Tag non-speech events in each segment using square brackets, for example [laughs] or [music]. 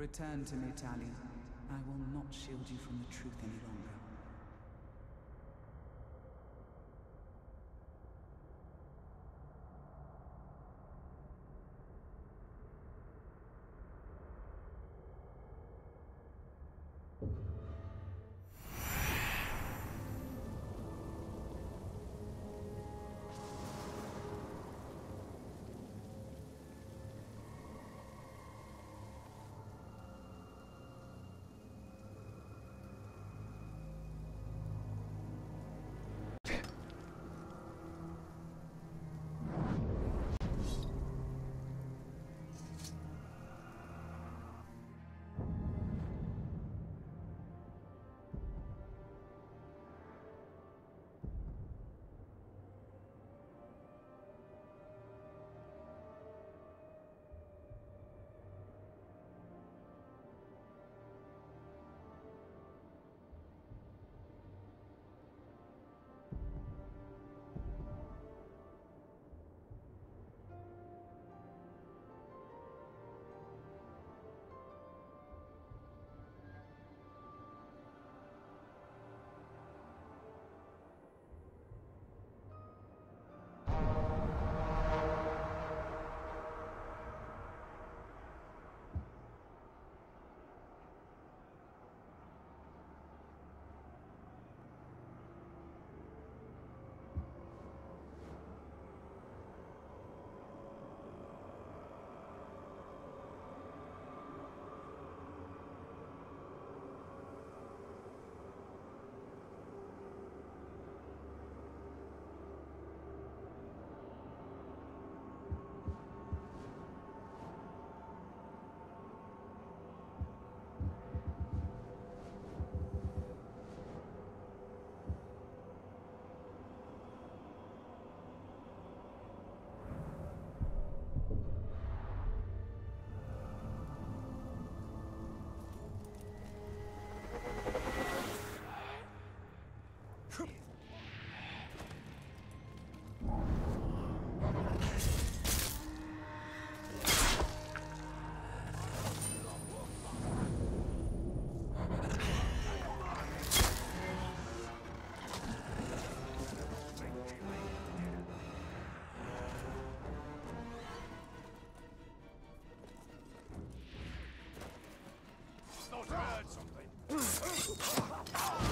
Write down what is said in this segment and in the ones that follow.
Return to me, Talion. I will not shield you from the truth any longer. あっ!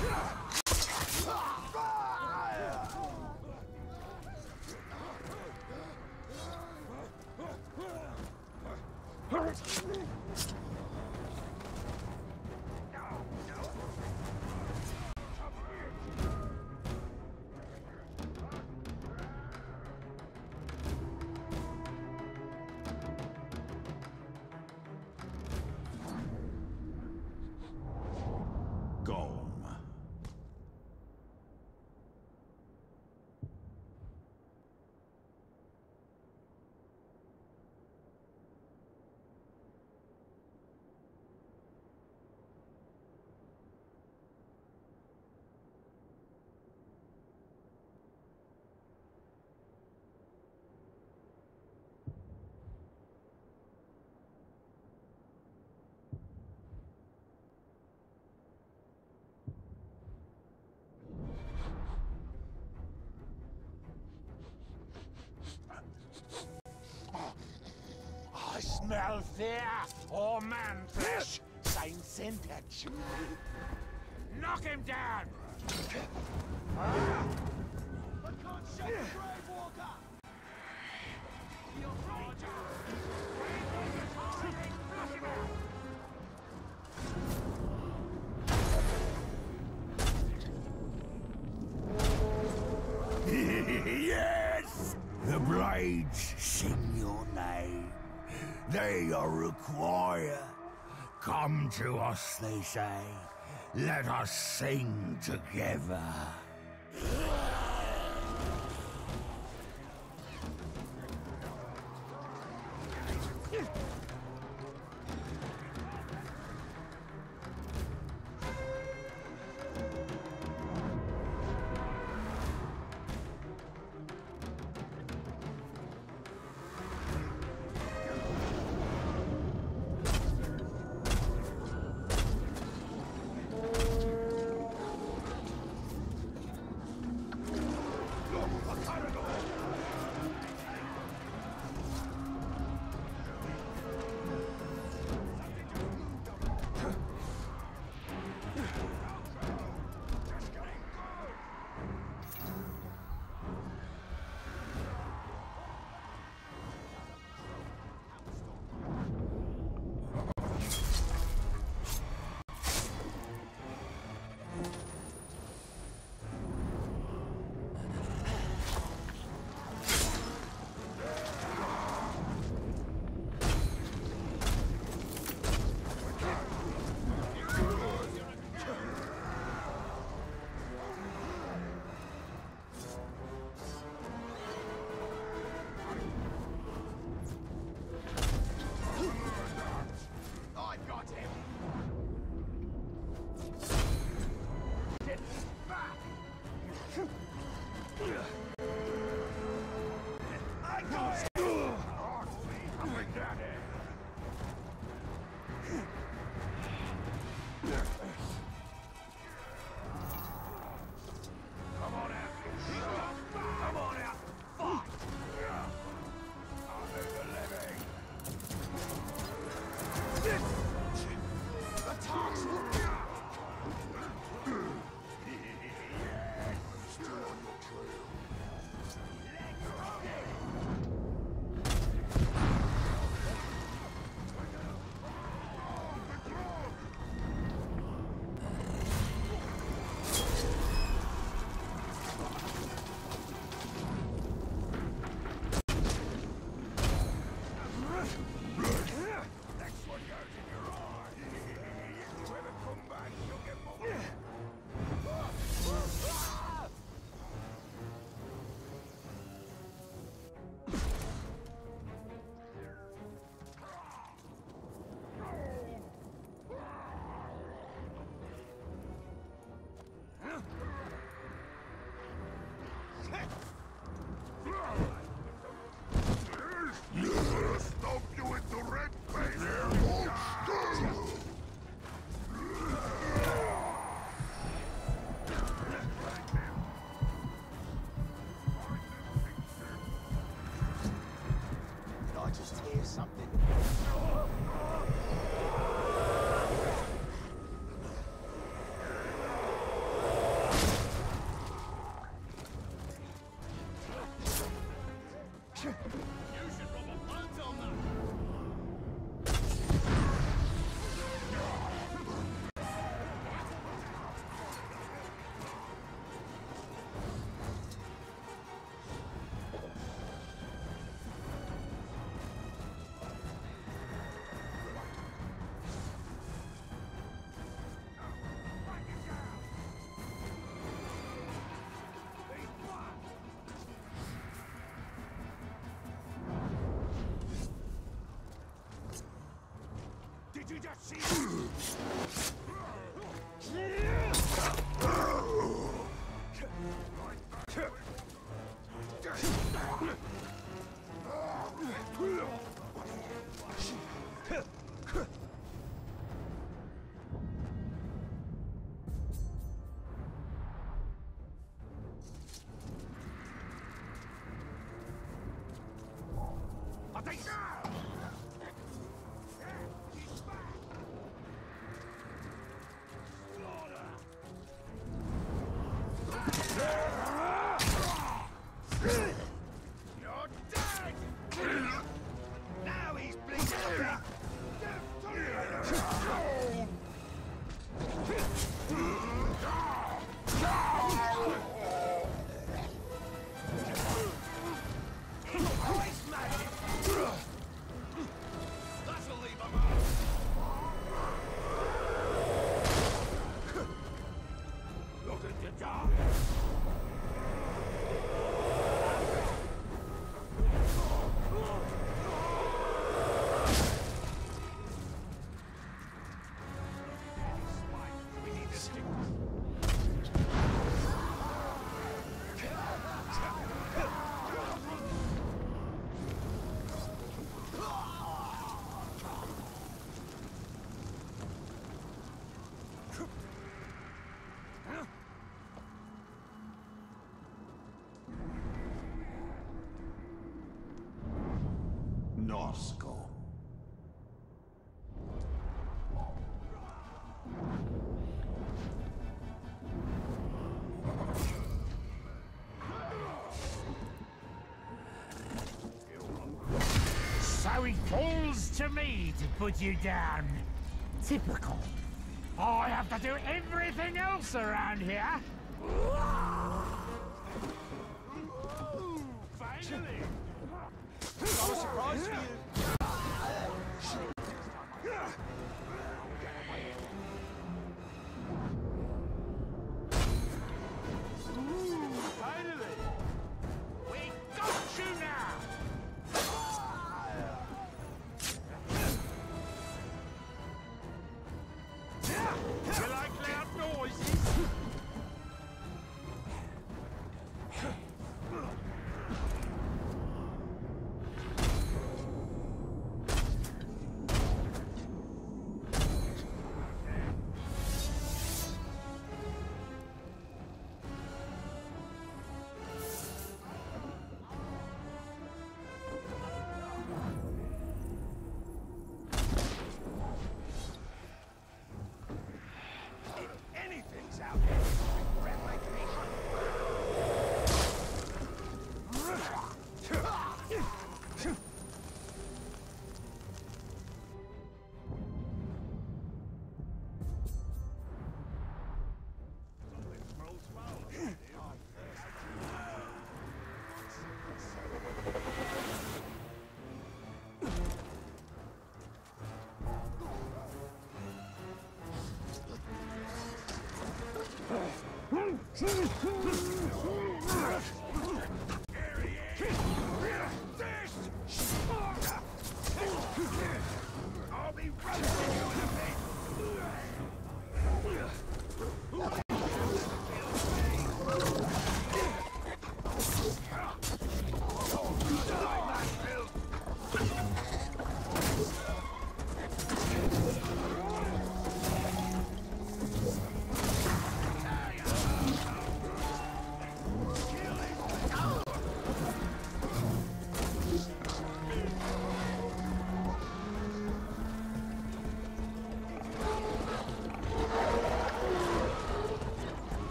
Fear or man flesh. Same scent actually. Knock him down! I can't the Grave Walker! yes! The name. They are required. Come to us, they say. Let us sing together. You just see? Nosko. So he falls to me to put you down. Typical. I have to do everything else around here. Finally! Got a surprise for you. Hmm.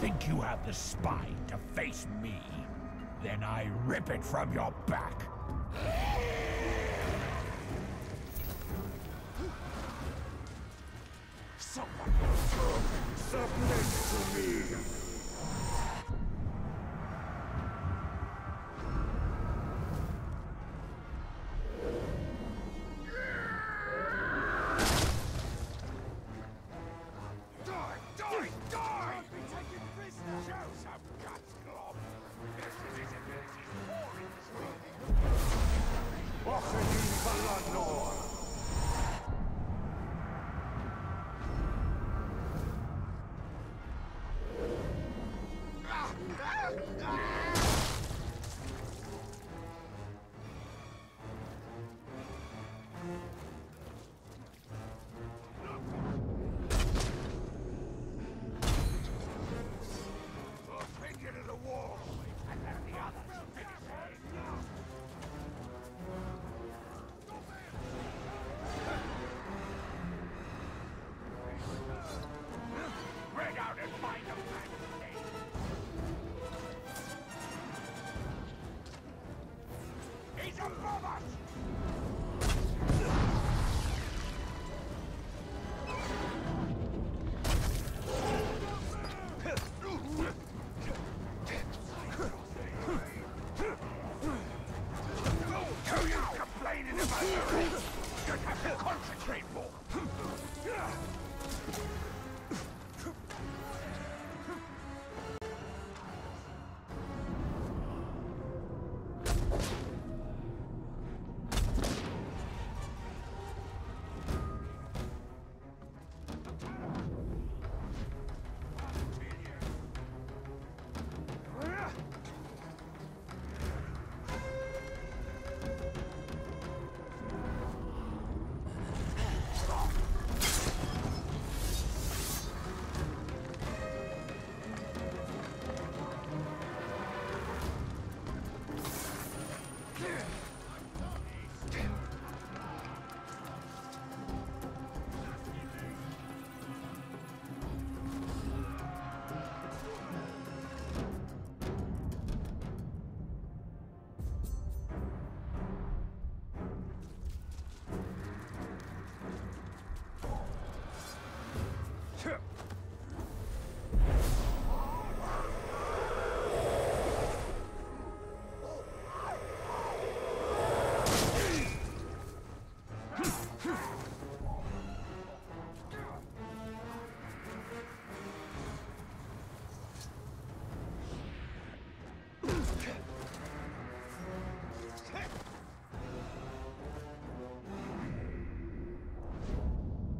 Think you have the spine to face me? Then I rip it from your back. Someone submit to me.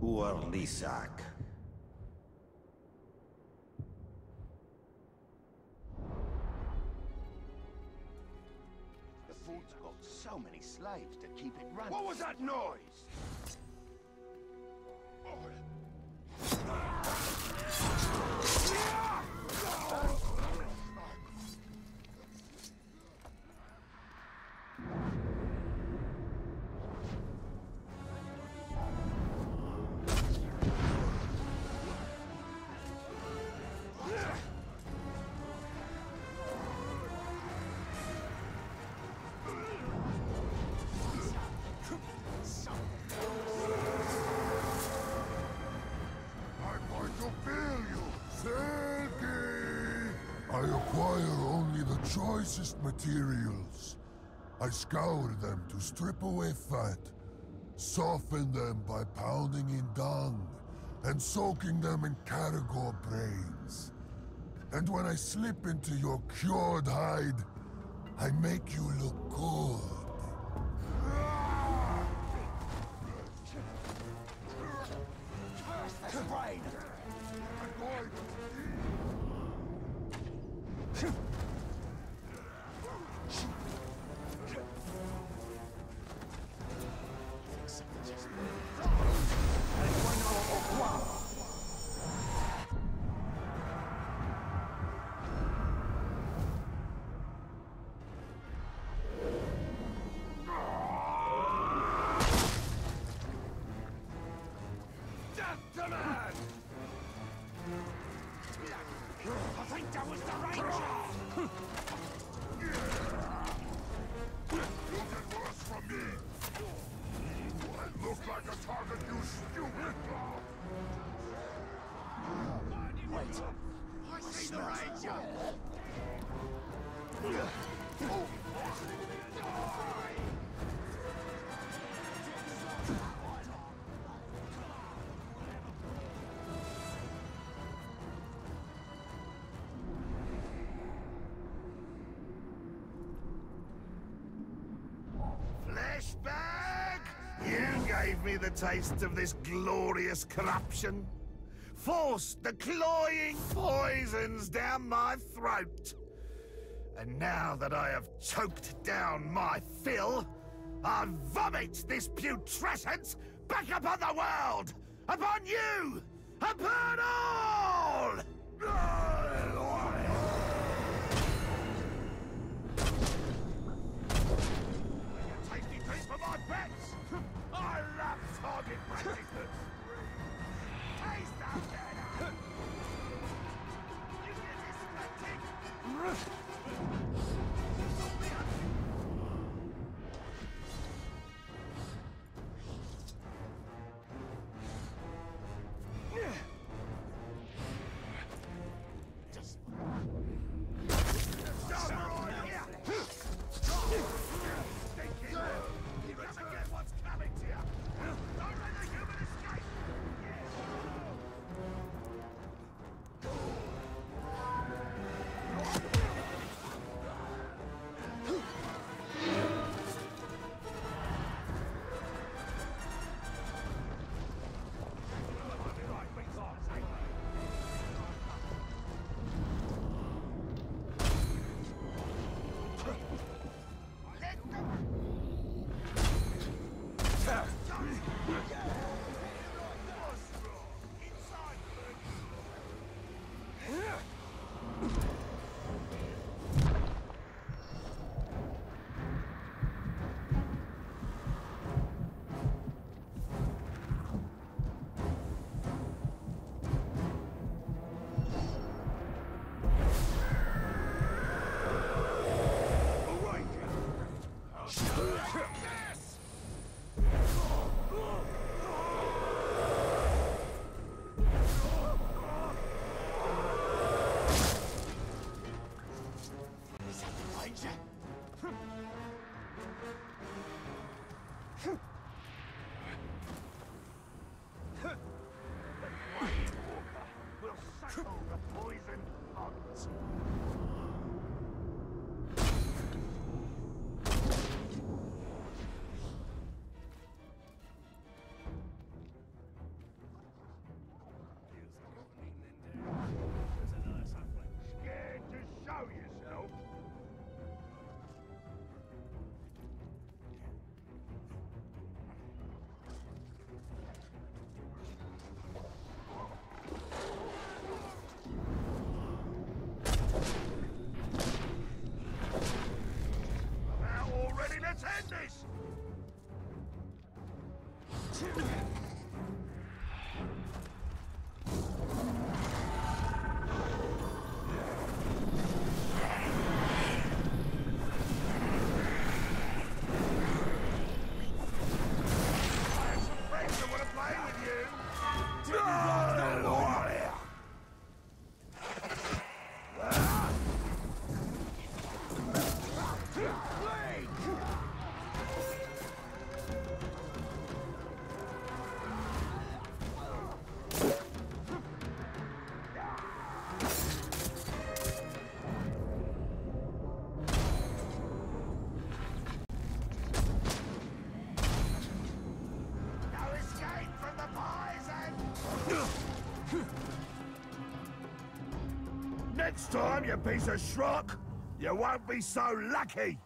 Uarlisak. The fort's got so many slaves to keep it running. What was that noise? I acquire only the choicest materials. I scour them to strip away fat, soften them by pounding in dung, and soaking them in caragor brains. And when I slip into your cured hide, I make you look good. Taste of this glorious corruption? Forced the cloying poisons down my throat. And now that I have choked down my fill, I vomit this putrescence back upon the world, upon you, upon all! Two. Time, you piece of schrock, you won't be so lucky!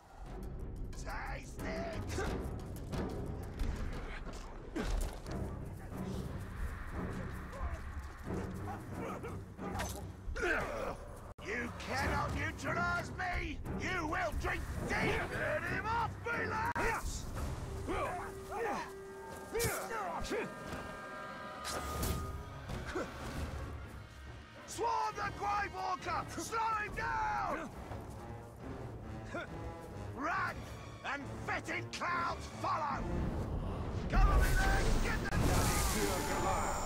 And fetid clouds follow! Cover me then! Get the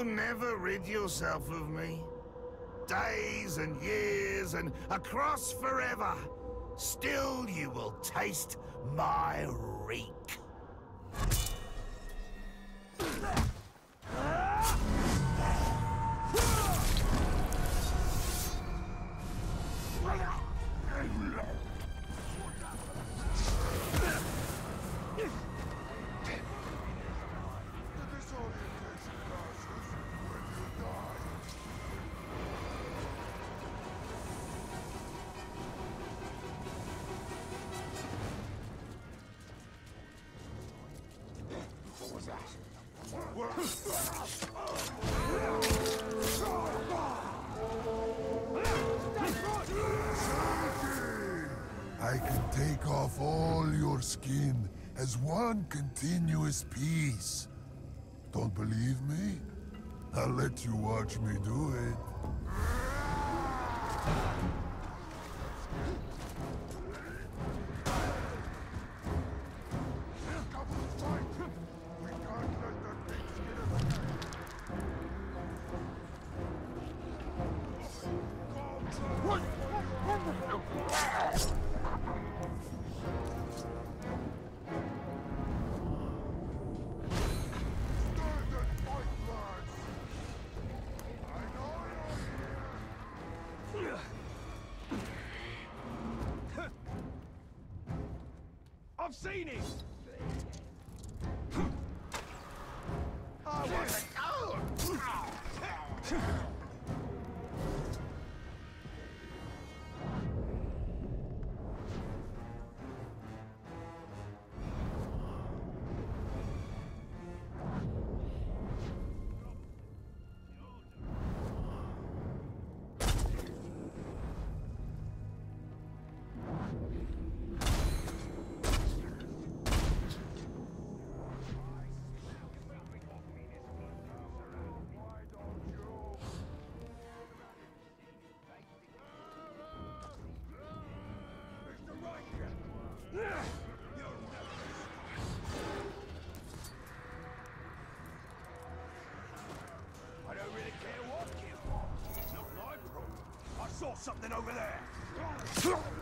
You will never rid yourself of me. Days and years and across forever. Still you will taste my reek. As one continuous piece. Don't believe me? I'll let you watch me do it. Saw something over there.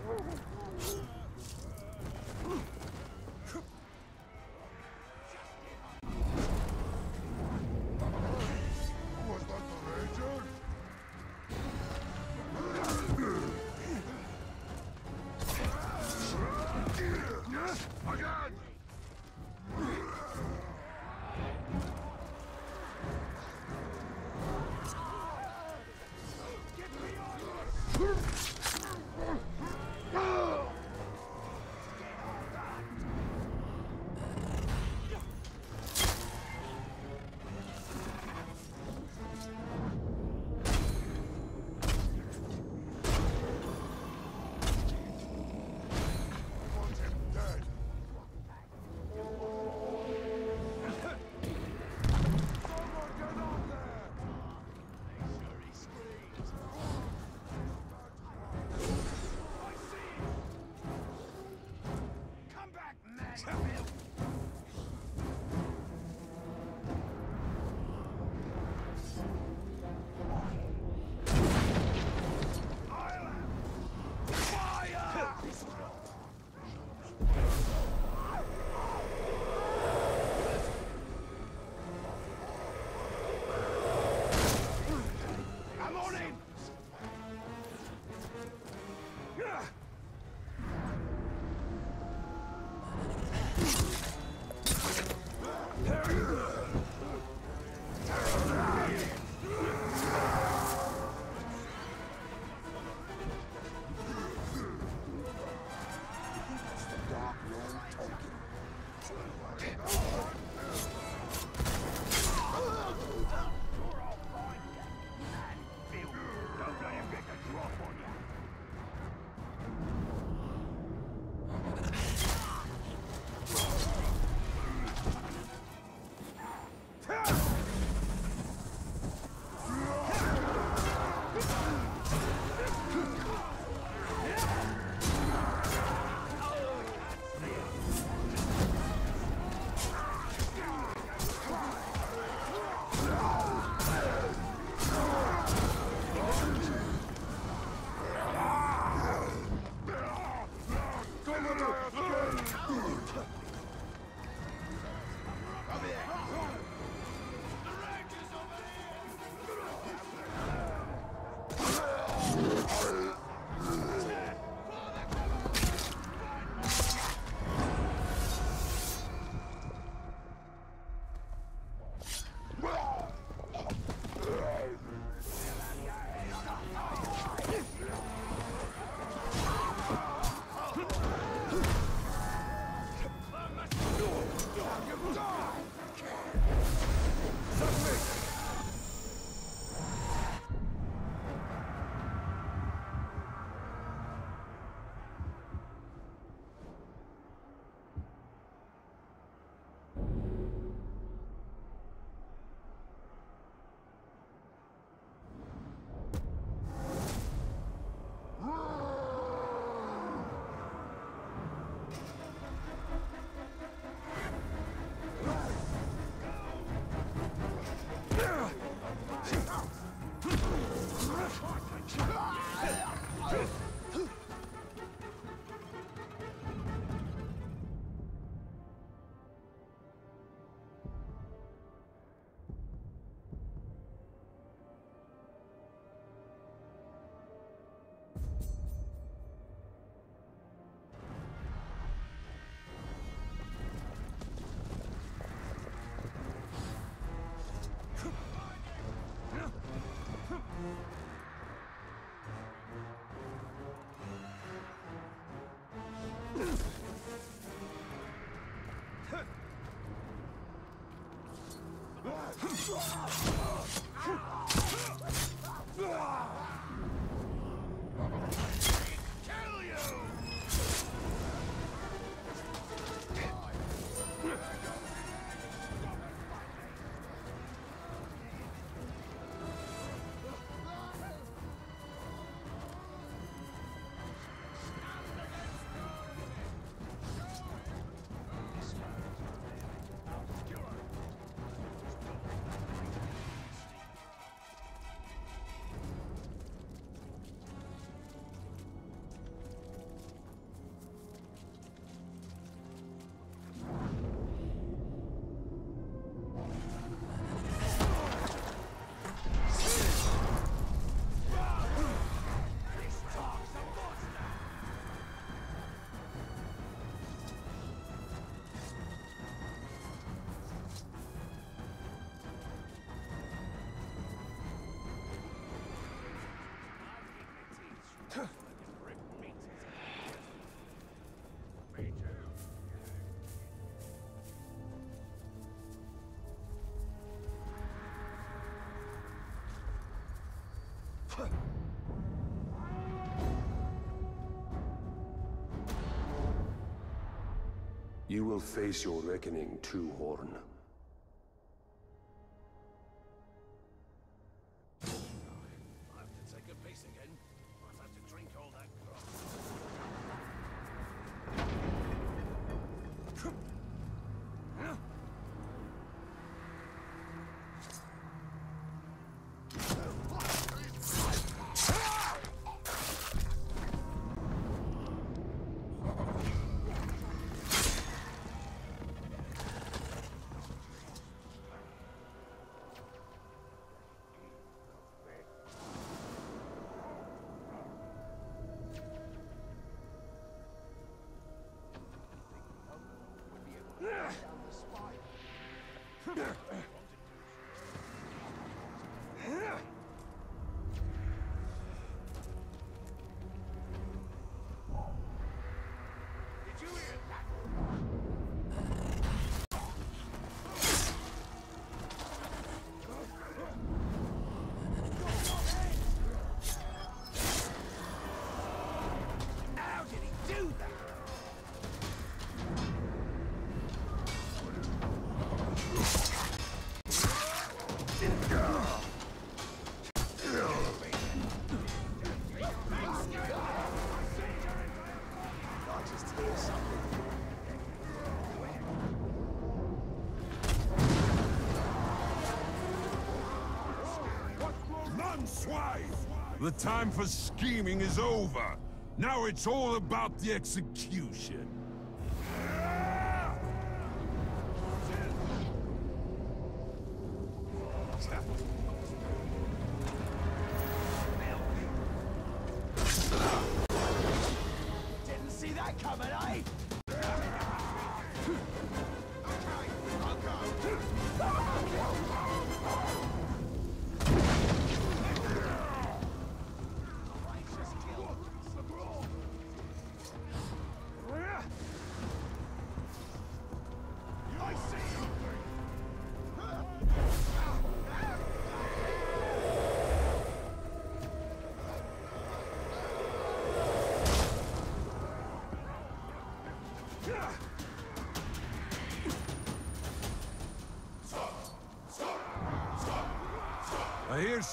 Oh! You will face your reckoning too, Horn. The time for scheming is over. Now it's all about the execution.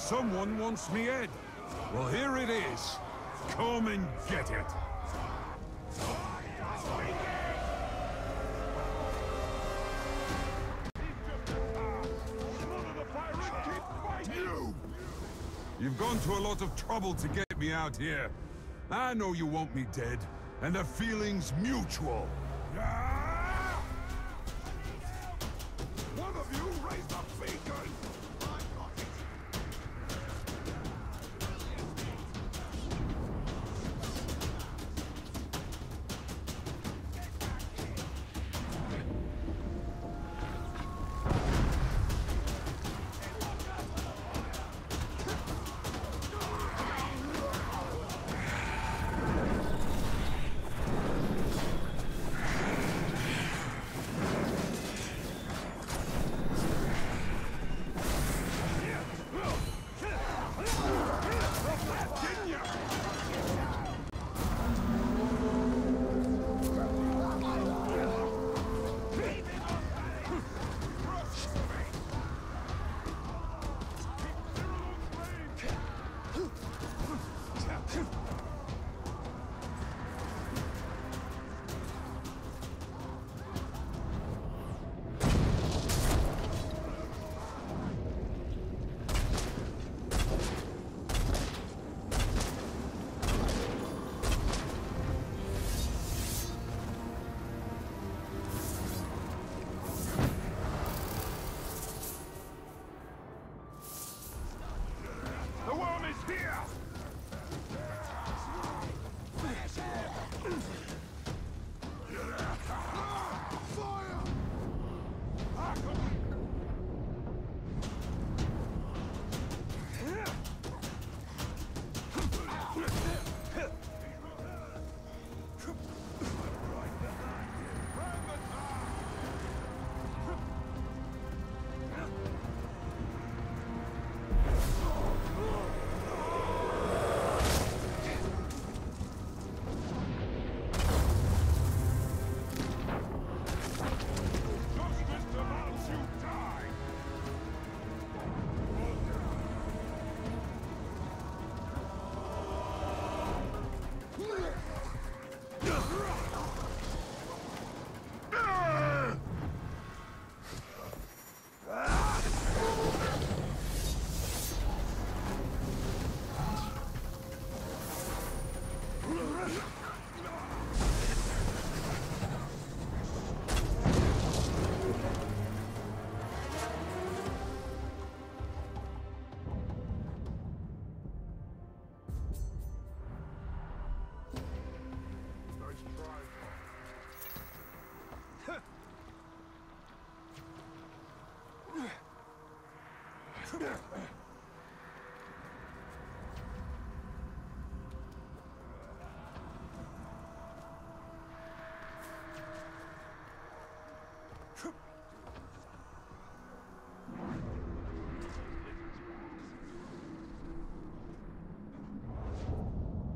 Someone wants me head. Well, here it is. Come and get it. You! You've gone to a lot of trouble to get me out here. I know you want me dead, and the feeling's mutual.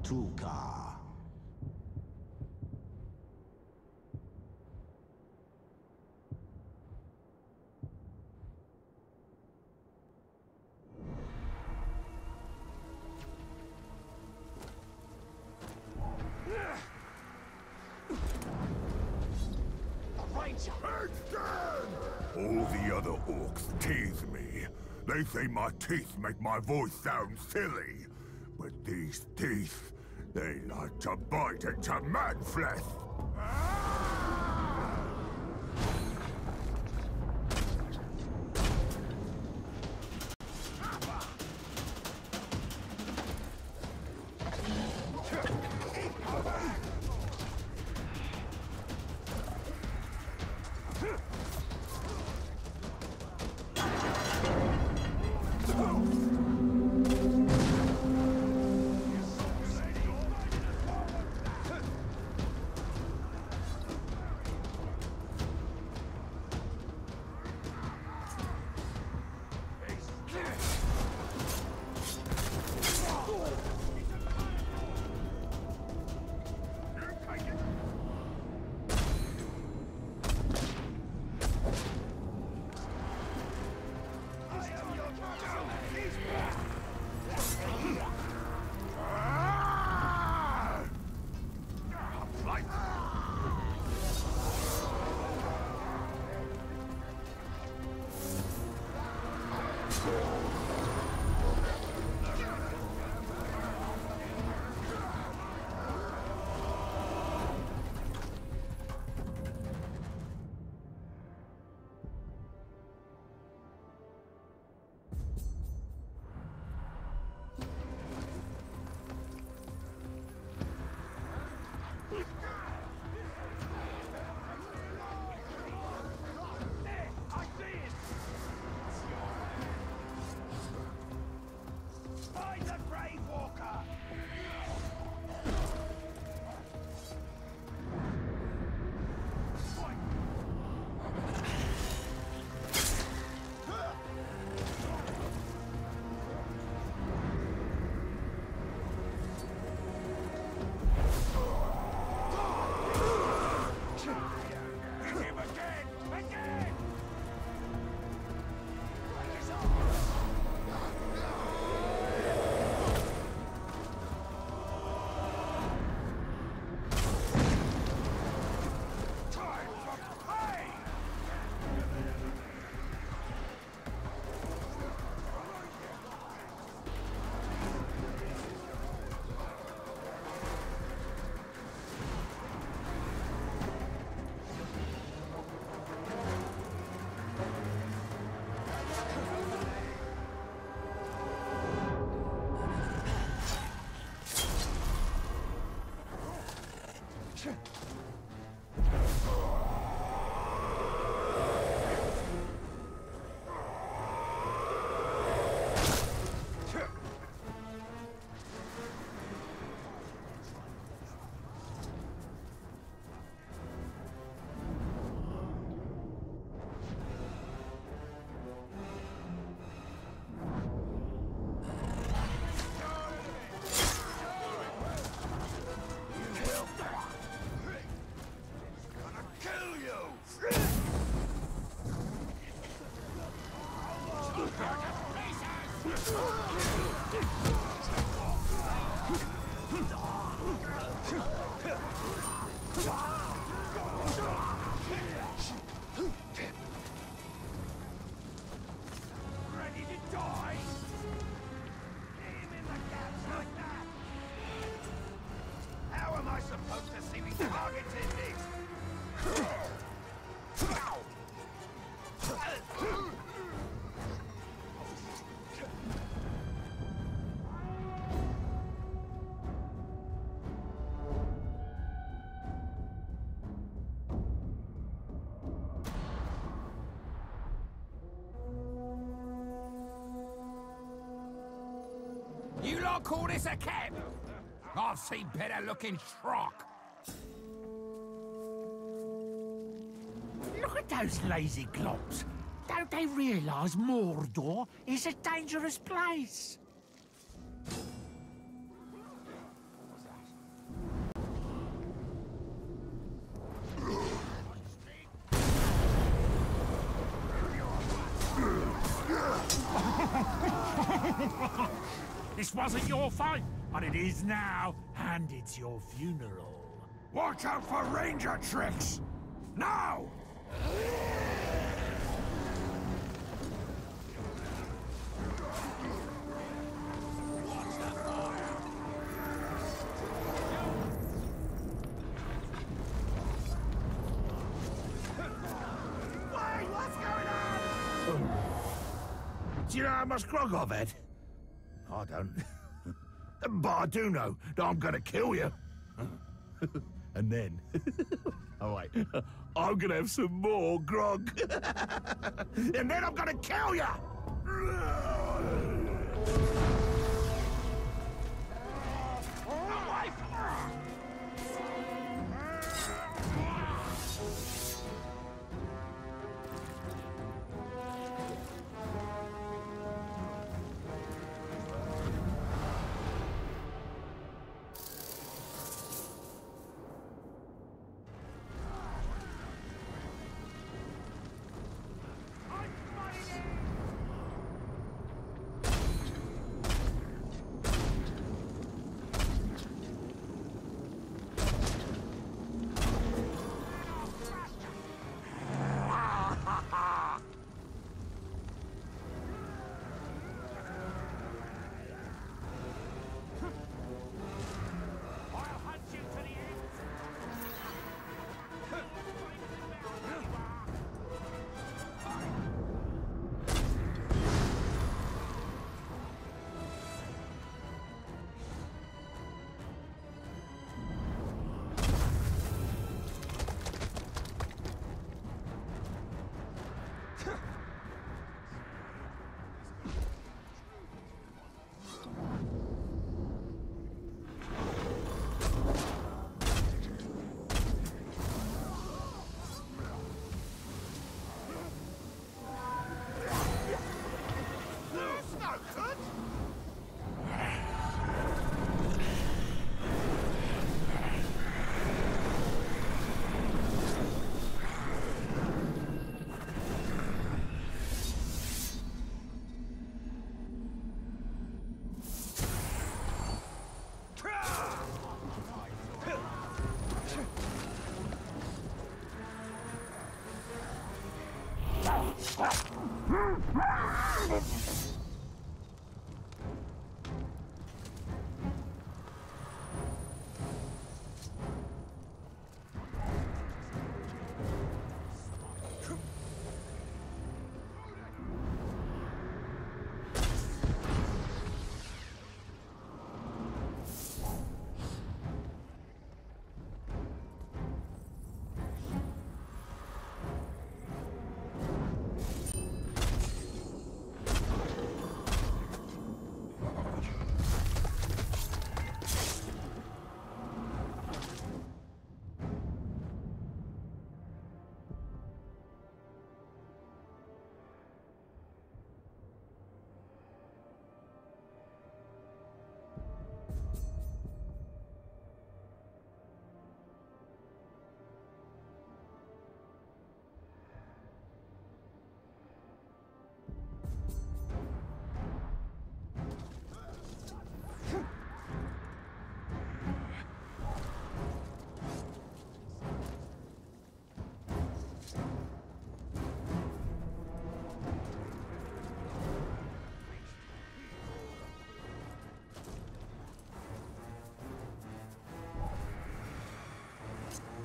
Tulka. All the other orcs tease me. They say my teeth make my voice sound silly. But these teeth, they like to bite into man flesh. Not call this a camp. I've seen better looking schrock. Look at those lazy globs. Don't they realise Mordor is a dangerous place? Is now, and it's your funeral. Watch out for ranger tricks! Now! Wait, what's going on? Do you know how much grog I've had? I do know that I'm gonna kill you. [laughs] and then. [laughs] all right. [laughs] I'm gonna have some more grog. and then I'm gonna kill you!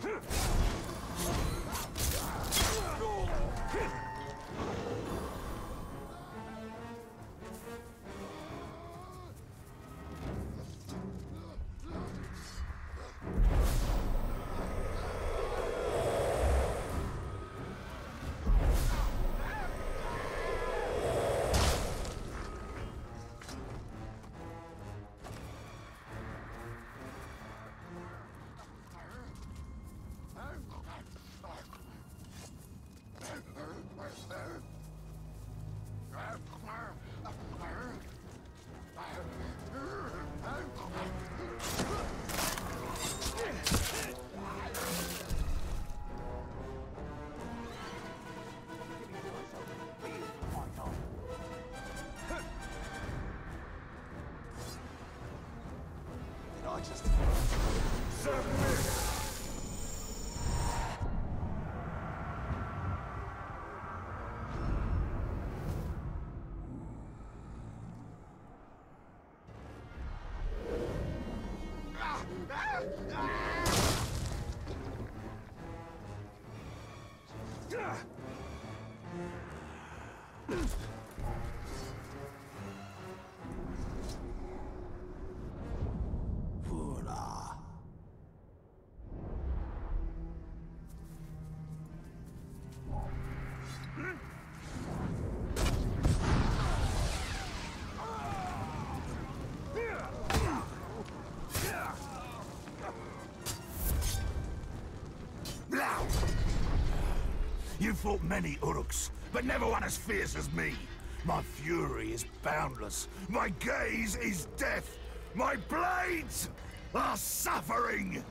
흥! Fought many Uruks, but never one as fierce as me. My fury is boundless. My gaze is death. My blades are suffering.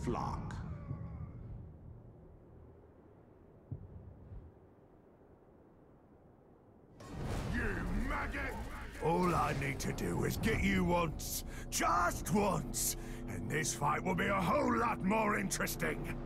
Flock. You maggot! All I need need to do is get you once. Just once. And this fight will be a whole lot more interesting.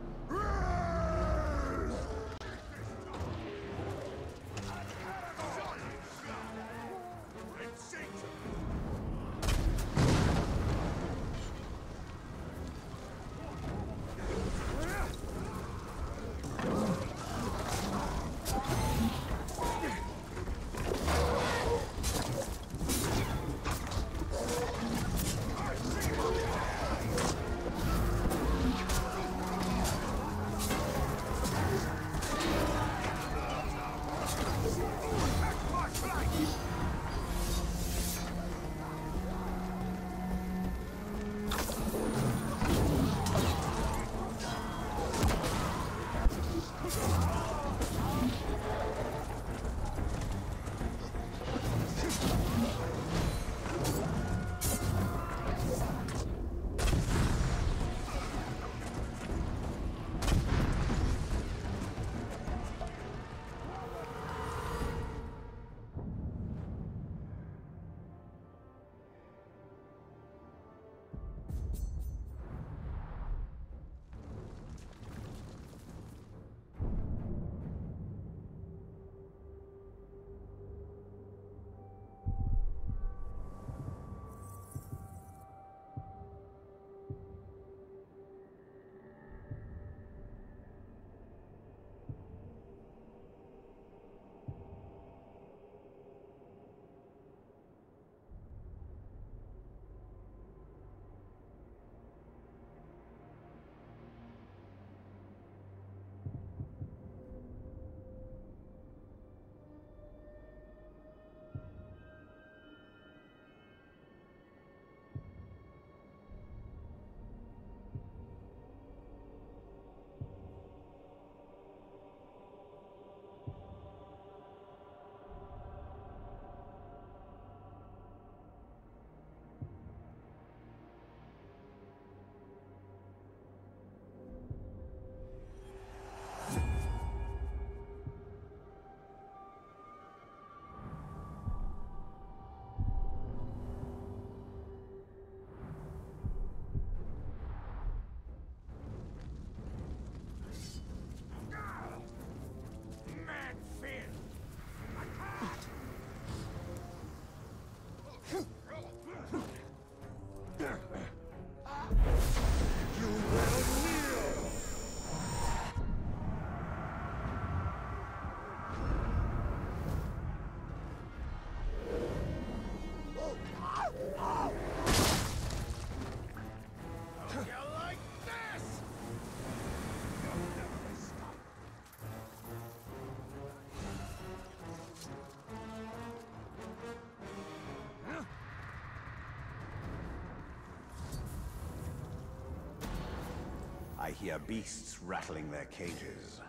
Hear beasts rattling their cages.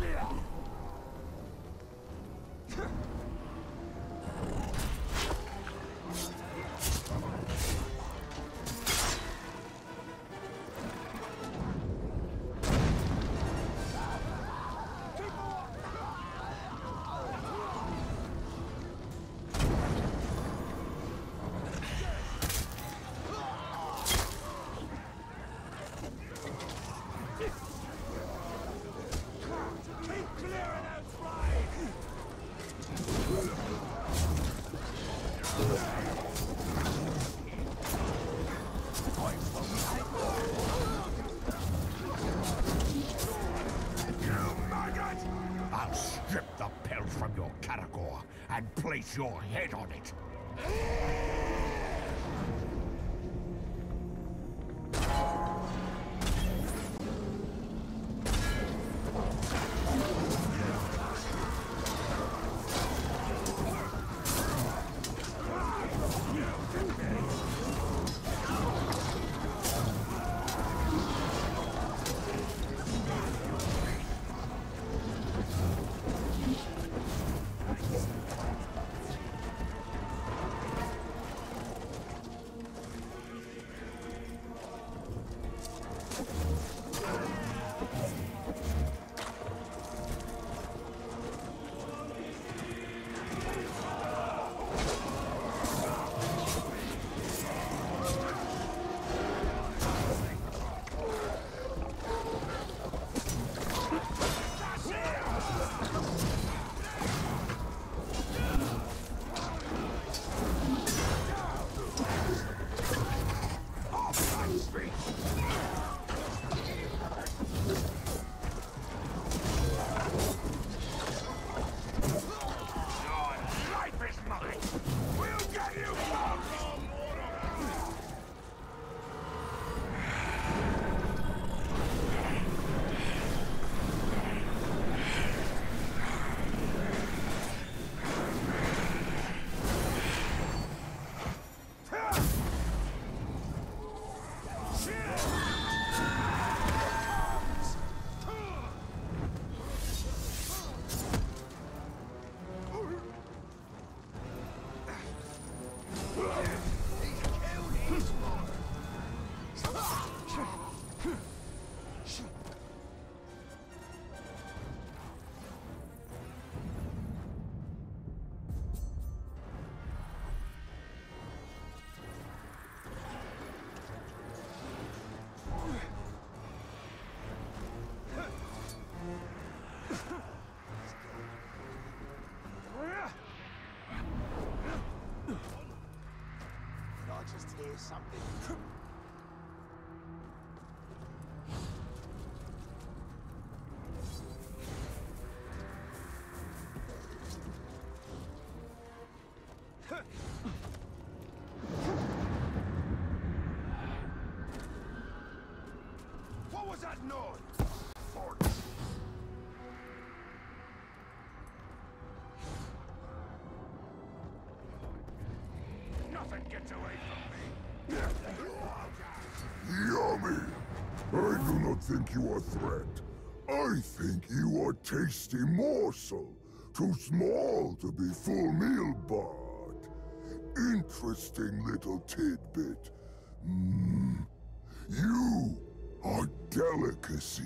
Yeah. Place your head on it. Something. what was that noise? Nothing gets away from. Yummy! I do not think you are a threat. I think you are tasty morsel. Too small to be full meal, but interesting little tidbit. Mm. You are delicacy.